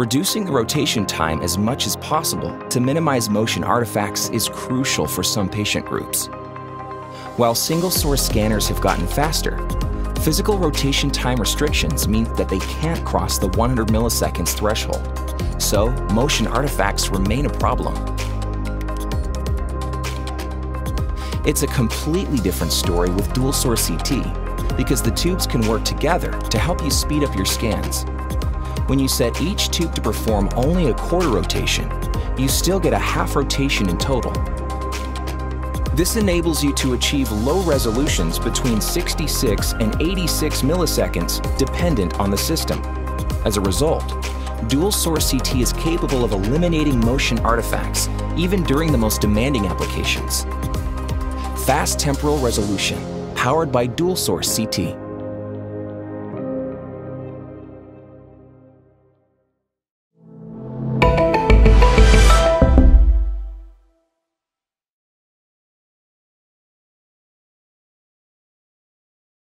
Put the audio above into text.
Reducing the rotation time as much as possible to minimize motion artifacts is crucial for some patient groups. While single source scanners have gotten faster, physical rotation time restrictions mean that they can't cross the 100 milliseconds threshold, so motion artifacts remain a problem. It's a completely different story with dual source CT because the tubes can work together to help you speed up your scans. When you set each tube to perform only a quarter rotation, you still get a half rotation in total. This enables you to achieve low resolutions between 66 and 86 milliseconds dependent on the system. As a result, dual source CT is capable of eliminating motion artifacts even during the most demanding applications. Fast temporal resolution, powered by dual source CT.